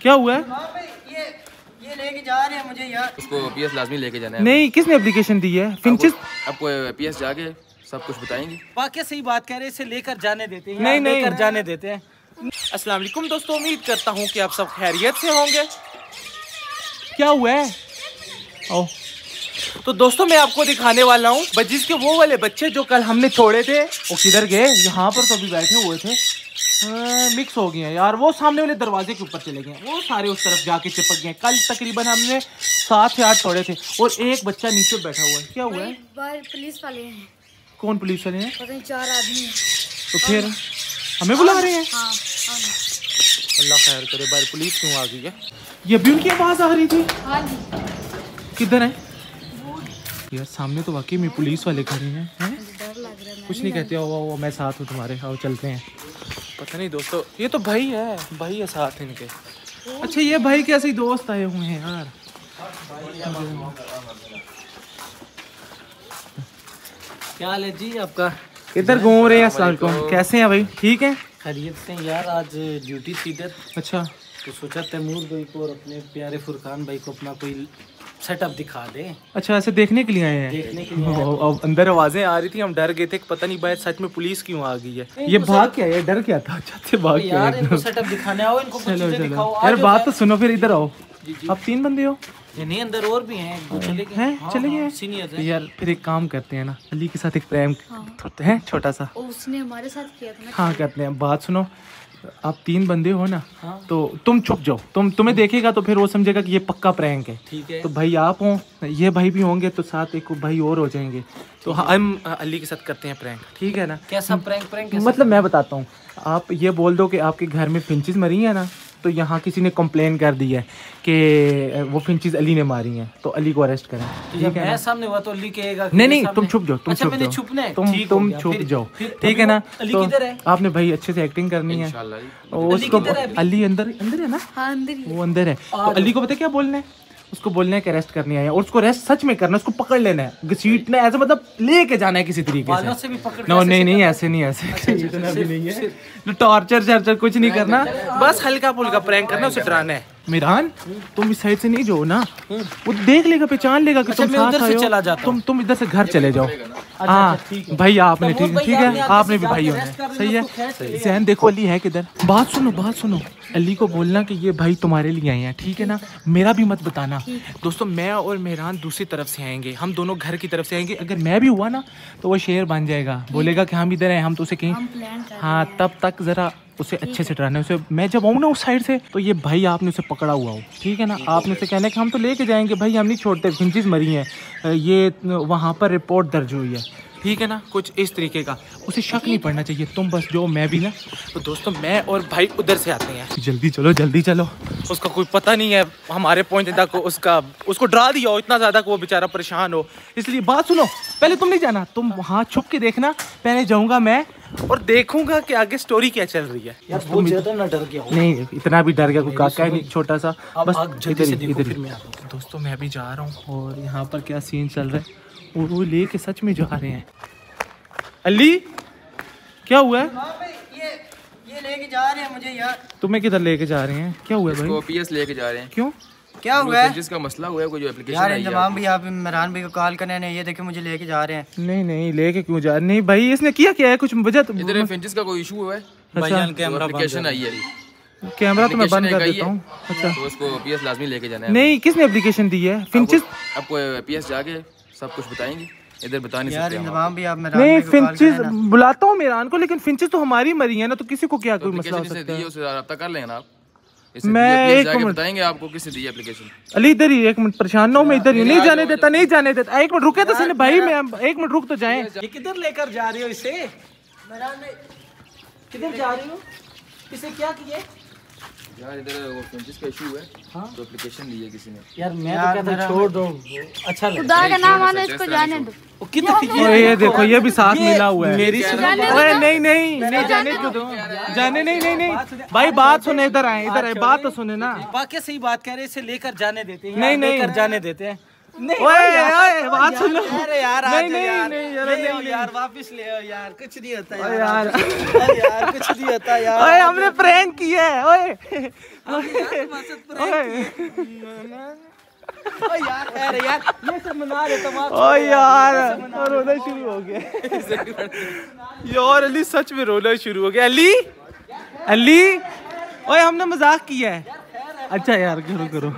क्या हुआ है? ये ये लेके जा रहे हैं मुझे यार। उसको पीएस लाजमी लेके जाना है। नहीं किसने एप्लीकेशन दी है? फिंचिस आपको पीएस जाके सब कुछ बताएँगे। वाकई सही बात कह रहे हैं इसे लेकर जाने देते हैं नहीं, नहीं। लेकर जाने देते हैं। अस्सलाम वालेकुम दोस्तों उम्मीद करता हूँ कि आप सब खैरियत से होंगे। क्या हुआ है? ओ। तो दोस्तों मैं आपको दिखाने वाला हूँ बजिस के वो वाले बच्चे जो कल हमने छोड़े थे वो किधर गए? यहाँ पर तो अभी बैठे हुए थे। मिक्स हो गए हैं यार। वो सामने वाले दरवाजे के ऊपर चले गए वो सारे उस तरफ़ जाके चिपक गए कल तकरीबन हमने सात या आठ छोड़े थे और एक बच्चा नीचे बैठा हुआ है। क्या हुआ है? पुलिस वाले हैं। कौन पुलिस वाले हैं? चार आदमी तो फिर हमें बुला रहे हैं? हाँ हाँ। अल्लाह खैर करे बाहर पुलिस क्यों आ गई है? ये भी उनकी आवाज़ आ रही थी? हाँ जी। किधर है? यार सामने तो वाकई में पुलिस वाले खड़े हैं हैं? डर लग रहा है कुछ नहीं कहते हो वो मैं साथ हूँ तुम्हारे आओ चलते हैं। पता नहीं दोस्तों ये तो भाई है भाई है साथ इनके। अच्छा ये भाई कैसे दोस्त आए हुए हैं यार। क्या हाल है जी आपका? इधर घूम रहे हैं वालेकुम। कैसे हैं भाई? ठीक है? खैरियत से यार आज ड्यूटी थी इधर। अच्छा। तो सोचा तैमूर भाई को और अपने प्यारे फुरकान भाई को अपना कोई सेटअप दिखा दे। अच्छा ऐसे देखने के लिए आए हैं? देखने के लिए अब अंदर आवाज़ें आ रही थी हम डर गए थे पता नहीं भाई सच में पुलिस क्यों आ गई है। ये भाग क्या है? डर क्या था? अच्छा से भाग क्या यार है इनको सेटअप दिखाने आओ इनको कुछ चीज़ें दिखाओ। यार बात तो सुनो फिर इधर आओ। आप तीन बंदे हो? नहीं अंदर और भी हैं। चले गए। हैं? हाँ, चले हाँ, गए? सीनियर हैं। यार फिर एक काम करते हैं ना अली के साथ एक प्रेम करते हैं छोटा सा। उसने हमारे साथ किया था ना। हाँ करते हैं। बात सुनो आप तीन बंदे हो ना हाँ। तो तुम छुप जाओ। तुम तुम्हें देखेगा तो फिर वो समझेगा कि ये पक्का प्रैंक है। ठीक है। तो भाई आप हो ये भाई भी होंगे तो साथ एक भाई और हो जाएँगे। तो हम अली के साथ करते हैं प्रैंक ठीक है ना? कैसा प्रैंक प्रैंक मतलब मैं बताता हूँ आप ये बोल दो कि आपके घर में फिंचिस मरी है ना तो यहाँ किसी ने कंप्लेन कर दी है कि वो फिंचेस अली ने मारी है तो अली को अरेस्ट करें। ठीक है सामने हुआ तो अली कहेगा नहीं नहीं तुम छुप जाओ तुम अच्छा छुप मैंने जाओ। छुपना तुम तुम छुप जाओ। ठीक है ना? अली तो किधर है? आपने भाई अच्छे से एक्टिंग करनी है। उसको? अली अंदर अंदर है ना? हाँ अंदर वो अंदर है। तो अली को पता है क्या बोलना है? उसको बोलने के रेस्ट करनी है और उसको रेस्ट सच में करना है उसको पकड़ लेना है। घसीटना ऐसे मतलब लेके जाना है किसी तरीके से। नो नहीं नहीं ऐसे नहीं ऐसे इतना भी नहीं है। टॉर्चर चर्चर कुछ नहीं करना। बस हल्का फुल्का प्रैंक करना उसे डराना है। मिरान तुम इस साइड से नहीं जाओ ना। वो देख लेगा पहचान लेगा कि अच्छा, तुम साथ से आए हो। चला जाता तुम तुम इधर से घर चले जाओ। हाँ भाई आपने ठीक है ठीक है आपने भी भाई होना सही है। जैन देखो अली है किधर? बात सुनो बात सुनो। अली को बोलना कि ये भाई तुम्हारे लिए आए हैं ठीक है ना? मेरा भी मत बताना। दोस्तों मैं और मेहरान दूसरी तरफ़ से आएँगे। हम दोनों घर की तरफ़ से आएँगे। अगर मैं भी हुआ ना तो वो शेर बन जाएगा। बोलेगा कि हम इधर हैं हम तो उसे कहीं। हाँ। तब तक जरा उसे अच्छे से डराना है उसे मैं जब आऊँ ना उस साइड से तो ये भाई आपने उसे पकड़ा हुआ हो ठीक है ना? आपने उसे कहना है कि हम तो लेके जाएँगे भाई हम नहीं छोड़ते फिंचीज मरी हैं। ये वहाँ पर रिपोर्ट दर्ज हुई है ठीक है ना? कुछ इस तरीके का। उसे शक नहीं पड़ना चाहिए तुम बस जो मैं भी ना। तो दोस्तों मैं और भाई उधर से आते हैं। जल्दी चलो जल्दी चलो। उसका कोई पता नहीं है हमारे पहुँचने तक उसका उसको डरा दिया हो इतना ज़्यादा कि वो बेचारा परेशान हो। इसलिए बात सुनो पहले तुम नहीं जाना तुम वहाँ छुप के देखना पहले जाऊँगा मैं और देखूँगा कि आगे स्टोरी क्या चल रही है। यार बहुत ज़्यादा ना डर गया हो। नहीं इतना भी डर गया कोई काका है नहीं छोटा सा? बस इधर ही इधर फिर मैं आता हूँ। दोस्तों मैं अभी जा रहा हूँ और यहाँ पर क्या सीन चल रहा है? और वो लेके सच में जा रहे हैं। अली क्या हुआ है? ये ये लेके जा रहे हैं मुझे यार। तुम्हें किधर लेके जा रहे हैं? क्या हुआ है भाई? लेके जा रहे हैं। क्यों? क्या हुआ है? जिसका मसला हुआ है कोई जो एप्लीकेशन यार आई है इंतमाम भी आप इमरान भाई को कॉल करने ने ये देखो मुझे लेके जा रहे हैं। नहीं नहीं लेके क्यों जा रहे नहीं भाई इसने किया क्या है? कुछ वजह तो इधर फिंचेस का कोई इशू हुआ है? भाईजान तो कैमरा एप्लीकेशन आई है। कैमरा तो मैं बंद कर देता है, अच्छा। तो उसको पीएस लाजमी लेके जाना है नहीं किसने एप्लीकेशन दी है? फिंचेस आपको पीएस जाके सब कुछ बताएँगे। इधर बता नहीं यार सकते भी आप इमरान नहीं भाई फिंचेस बुलाता हूँ मेरान को लेकिन फिंचेस तो हमारी मरी है ना तो किसी को क्या कोई मसला हो सकता दी है? उससे रब्ता कर लेंगे ना आप। मैं एक मिनट- बताएँगे आपको किसने दी एप्लीकेशन अली इधर ही एक मिनट परेशान ना हो मैं इधर ही। नहीं जाने देता नहीं जाने देता। एक मिनट रुके तो सही भाई मैं एक मिनट रुक तो जाए। ये किधर लेकर जा रही हो इसे? किधर जा रही हो? इसे क्या किए? यार इधर वो इशू है तो एप्लीकेशन दी है किसी ने। यार मैं तो कहता छोड़ दो अच्छा खुदा का नाम आने इसको जाने दो। वो ये देखो ये भी साथ मिला हुआ है। मेरी ओए नहीं नहीं नहीं जाने क्यों दो। जाने नहीं नहीं नहीं। भाई बात सुने। इधर आए इधर आए बात तो सुने ना। वाकई सही बात कह रहे हैं इसे लेकर जाने देते हैं। नहीं, नहीं। लेकर जाने देते हैं। ओए ओए बात सुनो अरे यार नहीं नहीं नहीं यार नहीं। यार वापस ले आओ यार कुछ नहीं होता ओए यार यार। यार कुछ नहीं होता यार। ओए हमने प्रैंक किया है ओए। यार अरे यार ये सब मना रहे यार रोना शुरू हो गया। यार अली सच में रोना शुरू हो गया। अली? अली? ओए हमने मज़ाक किया है। अच्छा यार करो करो।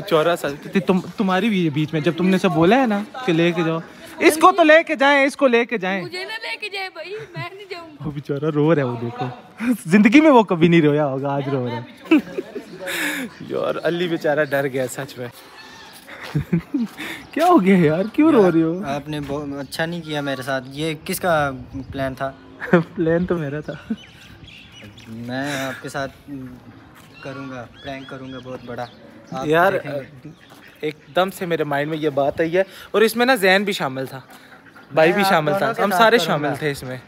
चौरा साल की तुम तुम्हारी भी है बीच में जब तुमने सब बोला है ना कि लेके जाओ इसको तो लेके जाए इसको लेके जाएँ। मुझे ना लेके जाए भाई मैं नहीं जाऊँगा। वो बेचारा रो रहा है वो देखो। ज़िंदगी में वो कभी नहीं रोया होगा आज रो रहा है। यार अली बेचारा डर गया सच में। क्या हो गया यार? क्यों रो रही हो? आपने अच्छा नहीं किया मेरे साथ। ये किसका प्लान था? प्लान तो मेरा था। मैं आपके साथ करूँगा प्रैंक करूँगा बहुत बड़ा। यार एकदम से मेरे माइंड में ये बात आई है। और इसमें ना जैन भी शामिल था भाई भी शामिल था। हम सारे शामिल थे इसमें।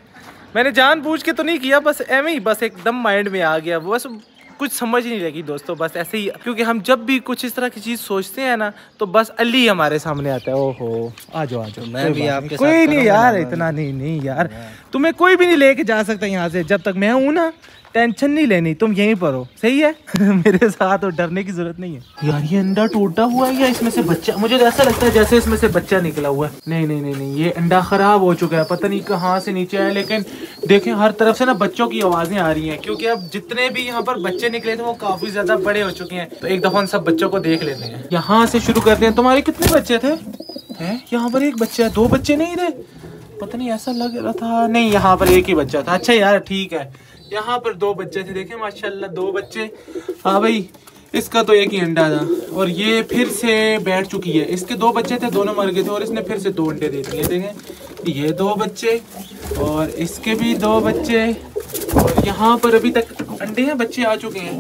मैंने जानबूझ के तो नहीं किया बस एवं ही बस एकदम माइंड में आ गया बस कुछ समझ नहीं लगी दोस्तों बस ऐसे ही क्योंकि हम जब भी कुछ इस तरह की चीज़ सोचते हैं ना तो बस अली हमारे सामने आता है। ओहो आ जाओ आ जाओ मैं भी आपके कोई नहीं यार इतना नहीं नहीं यार। तुम्हें कोई भी नहीं लेके जा सकता यहाँ से जब तक मैं हूँ ना टेंशन नहीं लेनी तुम यहीं पर हो। सही है? मेरे साथ और डरने की ज़रूरत नहीं है। यार ये अंडा टूटा हुआ है या इसमें से बच्चा मुझे तो ऐसा लगता है जैसे इसमें से बच्चा निकला हुआ है। नहीं नहीं नहीं नहीं ये अंडा खराब हो चुका है पता नहीं कहाँ से नीचे आया लेकिन देखें हर तरफ़ से ना बच्चों की आवाज़ें आ रही हैं क्योंकि अब जितने भी यहाँ पर बच्चे निकले थे वो काफ़ी ज़्यादा बड़े हो चुके हैं। तो एक दफ़ा उन सब बच्चों को देख लेते हैं। यहाँ से शुरू करते हैं। तुम्हारे कितने बच्चे थे? हैं? यहाँ पर एक बच्चा है दो बच्चे नहीं थे? पता नहीं ऐसा लग रहा था। नहीं यहाँ पर एक ही बच्चा था। अच्छा यार ठीक है। यहाँ पर दो बच्चे थे देखे माशाल्लाह दो बच्चे। हाँ भाई इसका तो एक ही अंडा था। और ये फिर से बैठ चुकी है। इसके दो बच्चे थे दोनों मर गए थे और इसने फिर से दो अंडे दे दिए देखें। ये दो बच्चे और इसके भी दो बच्चे। और यहाँ पर अभी तक अंडे हैं, बच्चे आ चुके हैं।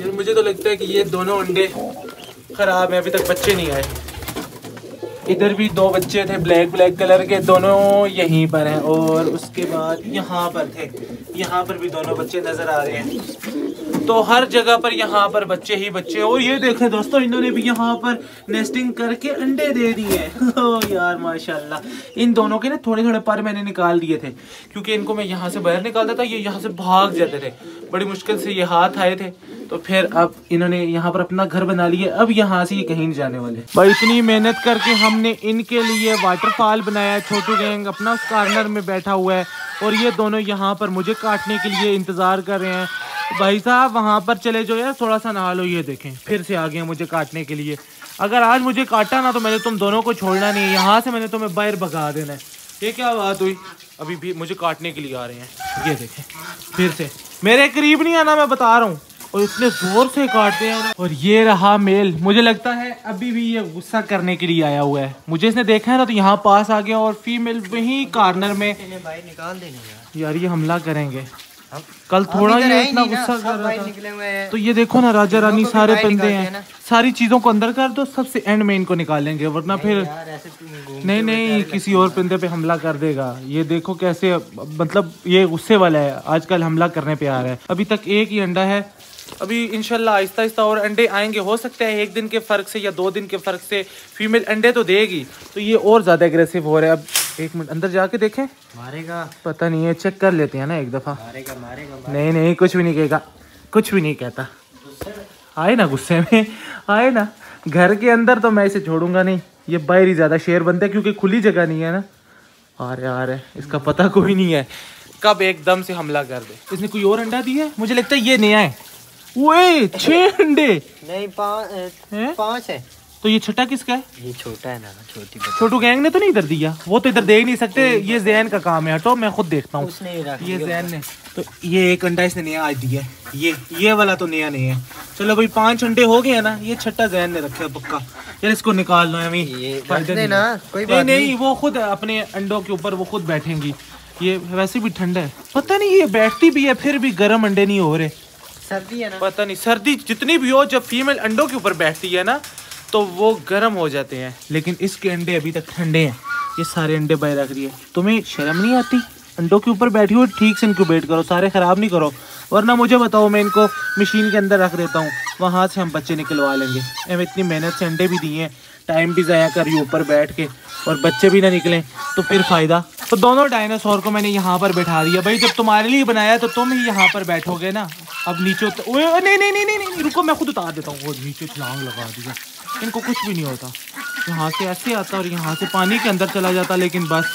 यार मुझे तो लगता है कि ये दोनों अंडे खराब हैं, अभी तक बच्चे नहीं आए। इधर भी दो बच्चे थे ब्लैक ब्लैक कलर के, दोनों यहीं पर हैं और उसके बाद यहाँ पर थे। यहाँ पर भी दोनों बच्चे नज़र आ रहे हैं। तो हर जगह पर यहाँ पर बच्चे ही बच्चे और ये देखें दोस्तों, इन्होंने भी यहाँ पर नेस्टिंग करके अंडे दे दिए ओ यार, माशाल्लाह। इन दोनों के ना थोड़े थोड़े पर मैंने निकाल दिए थे, क्योंकि इनको मैं यहाँ से बाहर निकालता था ये यहाँ से भाग जाते थे। बड़ी मुश्किल से ये हाथ आए थे। तो फिर अब इन्होंने यहाँ पर अपना घर बना लिया। अब यहाँ से ये कहीं नहीं जाने वाले। भाई, इतनी मेहनत करके हमने इनके लिए वाटरफॉल बनाया छोटू गैंग अपना कार्नर में बैठा हुआ है और ये दोनों यहाँ पर मुझे काटने के लिए इंतज़ार कर रहे हैं। भाई साहब, वहाँ पर चले जाओ यार थोड़ा सा नहा लो, ये देखें। फिर से आ गए मुझे काटने के लिए। अगर आज मुझे काटा ना तो मैंने तुम दोनों को छोड़ना नहीं है। यहाँ से मैंने तुम्हें बाहर भगा देना है। ये क्या बात हुई? अभी भी मुझे काटने के लिए आ रहे हैं। ये देखें। फिर से। मेरे करीब नहीं आना, मैं बता रहा हूँ। और इतने ज़ोर से काटते हैं और ये रहा मेल। मुझे लगता है अभी भी ये गुस्सा करने के लिए आया हुआ है। मुझे इसने देखा है ना तो यहाँ पास आ गया और फीमेल वही कार्नर में निकाल देने यार। ये हमला करेंगे। कल थोड़ा ये ही इतना गुस्सा कर रहा था। तो ये देखो ना राजा रानी सारे बंदे हैं। सारी चीज़ों को अंदर कर दो सबसे एंड में इनको निकालेंगे वरना फिर नहीं नहीं किसी और परिंदे पे हमला कर देगा। ये देखो कैसे मतलब ये गुस्से वाला है। आजकल हमला करने पे आ रहा है। अभी तक एक ही अंडा है। अभी इनशाला आहिस्ता आहिस्ता और अंडे आएँगे। हो सकता है एक दिन के फ़र्क से या दो दिन के फ़र्क से फीमेल अंडे तो देगी। तो ये और ज़्यादा एग्रेसिव हो रहा है। अब एक मिनट अंदर जाके देखें। मारेगा। पता नहीं है चेक कर लेते हैं ना एक दफ़ा। मारेगा मारेगा नहीं नहीं कुछ भी नहीं कहेगा। कुछ भी नहीं कहता। आए ना गुस्से में। आए ना। घर के अंदर तो मैं इसे छोड़ूँगा नहीं। ये बाहर ही ज़्यादा शेर बनता है क्योंकि खुली जगह नहीं है ना। आ रहे आ रहे इसका पता कोई नहीं है। कब एकदम से हमला कर दे। इसने कोई और अंडा दिया है? मुझे लगता है ये नया है। ओए छह अंडे। नहीं पाँच पाँच है। तो ये छठा किसका है? ये छोटा है ना छोटी छोटू गैंग ने तो नहीं इधर दिया? वो तो इधर दे ही नहीं सकते। ये जैन का काम है हटो मैं खुद देखता हूँ। ये जैन ने। तो ये एक अंडा इसने नया आज दिया है। ये ये वाला तो नया नहीं है। चलो भाई पाँच अंडे हो गए ना ये छठा जैन ने रखा है पक्का। यार इसको निकाल लो नहीं नहीं नहीं। वो खुद अपने अंडों के ऊपर वो खुद बैठेंगी। ये वैसे भी ठंडा है। पता नहीं ये बैठती भी है फिर भी गर्म अंडे नहीं हो रहे। सर्दी है ना। पता नहीं, सर्दी जितनी भी हो, जब फीमेल अंडों के ऊपर बैठती है ना तो वो गर्म हो जाते हैं। लेकिन इसके अंडे अभी तक ठंडे हैं। ये सारे अंडे बाहर रख रही है तुम्हें शर्म नहीं आती? अंडों के ऊपर बैठी हो ठीक से इनको इनक्यूबेट करो, सारे खराब नहीं करो। वरना मुझे बताओ, मैं इनको मशीन के अंदर रख देता हूँ। वहाँ से हम बच्चे निकलवा लेंगे। हमें इतनी मेहनत से अंडे भी दिए हैं। टाइम भी ज़ाया करी ऊपर बैठ के। और बच्चे भी ना निकलें तो फिर फ़ायदा? तो दोनों डायनासोर को मैंने यहाँ पर बैठा दिया। भाई जब तुम्हारे लिए बनाया तो तुम ही यहाँ पर बैठोगे ना? अब नीचे. ओए, नहीं नहीं नहीं नहीं नहीं रुको मैं खुद उतार देता हूँ। नीचे छलांग लगा दिया। इनको कुछ भी नहीं होता। यहाँ से ऐसे आता और यहाँ से पानी के अंदर चला जाता लेकिन बस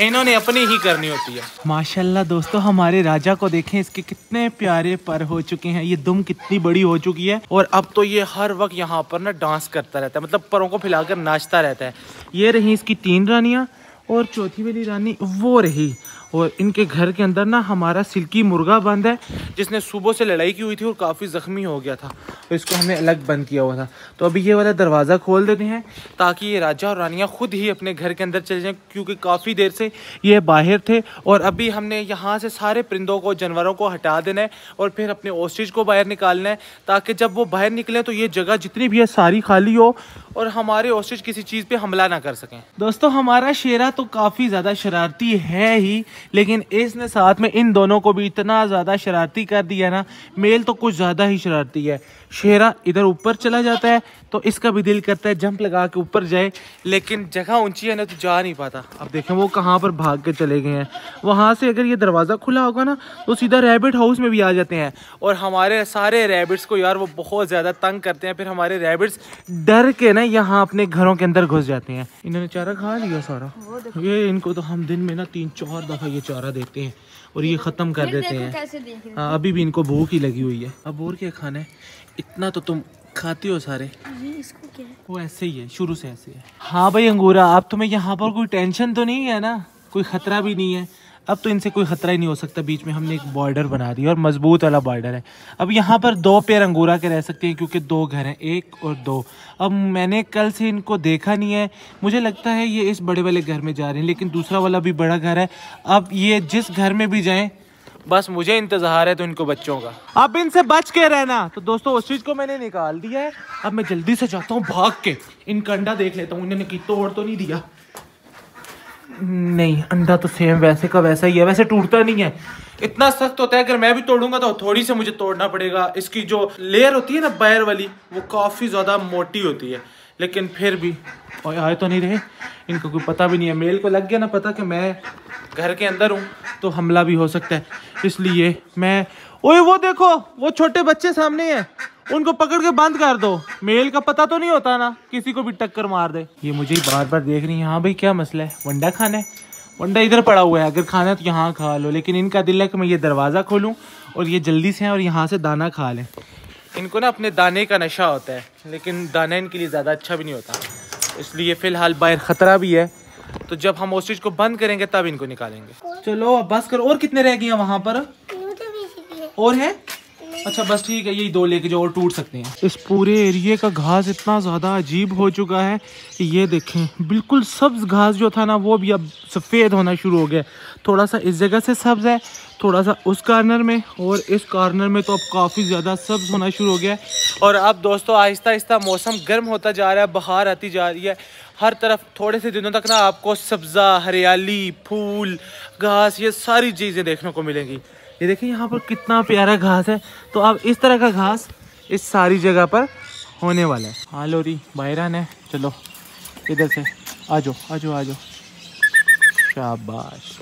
इन्होंने अपनी ही करनी होती है। माशाल्लाह दोस्तों हमारे राजा को देखें इसके कितने प्यारे पर हो चुके हैं। ये दुम कितनी बड़ी हो चुकी है और अब तो ये हर वक्त यहाँ पर ना डांस करता रहता है। मतलब परों को फैलाकर नाचता रहता है। ये रही इसकी तीन रानियाँ और चौथी वाली रानी वो रही। और इनके घर के अंदर ना हमारा सिल्की मुर्गा बंद है, जिसने सुबह से लड़ाई की हुई थी और काफ़ी ज़ख्मी हो गया था। तो इसको हमने अलग बंद किया हुआ था। तो अभी ये वाला दरवाज़ा खोल देते हैं, ताकि ये राजा और रानियाँ खुद ही अपने घर के अंदर चले जाएँ, क्योंकि काफ़ी देर से ये बाहर थे और अभी हमने यहाँ से सारे परिंदों को, जानवरों को हटा देना है और फिर अपने ऑस्ट्रिच को बाहर निकालना है, ताकि जब वो बाहर निकले तो ये जगह जितनी भी है सारी खाली हो और हमारे ऑस्ट्रिच किसी चीज़ पर हमला ना कर सकें। दोस्तों, हमारा शेरा तो काफ़ी ज़्यादा शरारती है ही लेकिन इसने साथ में इन दोनों को भी इतना ज़्यादा शरारती कर दिया ना मेल तो कुछ ज़्यादा ही शरारती है। शेरा इधर ऊपर चला जाता है तो इसका भी दिल करता है जंप लगा के ऊपर जाए लेकिन जगह ऊँची है ना तो जा नहीं पाता। अब देखें वो कहाँ पर भाग के चले गए हैं। वहाँ से अगर ये दरवाज़ा खुला होगा ना तो सीधा रैबिट हाउस में भी आ जाते हैं। और हमारे सारे रैबिट्स को यार वो बहुत ज़्यादा तंग करते हैं फिर हमारे रैबिट्स डर के ना यहाँ अपने घरों के अंदर घुस जाते हैं। इन्होंने चारा खा लिया सारा। ये इनको तो हम दिन में ना तीन चार दफ़ा ये चारा देते हैं और ये ख़त्म कर देते हैं। हाँ अभी भी इनको भूख ही लगी हुई है। अब और क्या खाना है? इतना तो तुम खाते हो सारे। ये इसको क्या है? वो ऐसे ही है शुरू से ऐसे है। हाँ भाई अंगूरा आप तुम्हें यहाँ पर कोई टेंशन तो नहीं है ना? कोई खतरा भी नहीं है। अब तो इनसे कोई खतरा ही नहीं हो सकता, बीच में हमने एक बॉर्डर बना दिया और मज़बूत वाला बॉर्डर है। अब यहाँ पर दो पेड़ अंगूरा के रह सकते हैं, क्योंकि दो घर हैं, एक और दो। अब मैंने कल से इनको देखा नहीं है। मुझे लगता है ये इस बड़े वाले घर में जा रहे हैं, लेकिन दूसरा वाला भी बड़ा घर है। अब ये जिस घर में भी जाएँ, बस मुझे इंतज़ार है तो इनको बच्चों का। अब इनसे बच के रहना। तो दोस्तों, उस चीज़ को मैंने निकाल दिया है। अब मैं जल्दी से जाता हूँ भाग के। इनका अंडा देख लेता हूँ, इन्होंने की तोड़ तो नहीं दिया। नहीं अंडा तो सेम वैसे का वैसा ही है, वैसे टूटता नहीं है। इतना सख्त होता है, अगर मैं भी तोड़ूँगा तो थोड़ी से मुझे तोड़ना पड़ेगा। इसकी जो लेयर होती है ना, बायर वाली, वो काफ़ी ज़्यादा मोटी होती है। लेकिन फिर भी आए तो नहीं रहे। इनको कोई पता भी नहीं है। मेल को लग गया ना पता कि मैं घर के अंदर हूँ तो हमला भी हो सकता है। इसलिए मैं, ओए, वो देखो, वो छोटे बच्चे सामने हैं। उनको पकड़ के बंद कर दो। मेल का पता तो नहीं होता ना किसी को भी टक्कर मार दे। ये मुझे बार बार देख रही है। हाँ भाई क्या मसला है? वंडा खाना है? वंडा इधर पड़ा हुआ है। अगर खाना है तो यहाँ खा लो लेकिन इनका दिल है कि मैं ये दरवाज़ा खोलूँ और ये जल्दी से और यहाँ से दाना खा लें। इनको ना अपने दाने का नशा होता है लेकिन दाना इनके लिए ज़्यादा अच्छा भी नहीं होता। इसलिए फ़िलहाल बाहर ख़तरा भी है। तो जब हम उस चीज़ को बंद करेंगे तब इनको निकालेंगे। चलो अब बस करो। और कितने रह गए हैं वहाँ पर? और है? अच्छा बस ठीक है, यही दो लेके जो और टूट सकते हैं। इस पूरे एरिए का घास इतना ज़्यादा अजीब हो चुका है ये देखें, बिल्कुल सब्ज घास जो था ना, वो भी अब सफ़ेद होना शुरू हो गया थोड़ा सा इस जगह से सब्ज है, थोड़ा सा उस कॉर्नर में, और इस कॉर्नर में तो अब काफ़ी ज़्यादा सब्ज होना शुरू हो गया है। और अब दोस्तों, आहिस्ता आहिस्ता मौसम गर्म होता जा रहा है, बाहर आती जा रही है। हर तरफ़ थोड़े से दिनों तक ना आपको सब्ज़ा, हरियाली, फूल, घास, ये सारी चीज़ें देखने को मिलेंगी। ये देखिए यहाँ पर कितना प्यारा घास है। तो अब इस तरह का घास इस सारी जगह पर होने वाला है। हाँ लोरी, बायरान है। चलो, इधर से। आ जाओ आ जाओ आ जाओ शाबाश।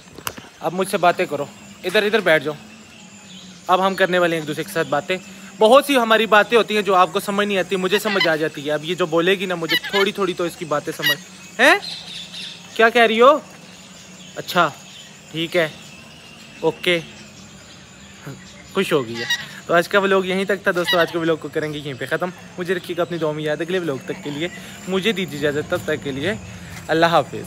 अब मुझसे बातें करो। इधर इधर बैठ जाओ। अब हम करने वाले हैं एक दूसरे के साथ बातें। बहुत सी हमारी बातें होती हैं जो आपको समझ नहीं आती, मुझे समझ आ जाती है। अब ये जो बोलेगी ना, मुझे थोड़ी थोड़ी तो इसकी बातें समझ। हैं? क्या कह रही हो? अच्छा ठीक है। ओके। खुश हो गई है। तो आज का व्लॉग यहीं तक था दोस्तों। आज के व्लॉग को करेंगे यहीं पे ख़त्म। मुझे रखिएगा अपनी दो में याद अगले व्लॉग तक के लिए। मुझे दीजिए इजाज़त, तब तक के लिए अल्लाह हाफिज़।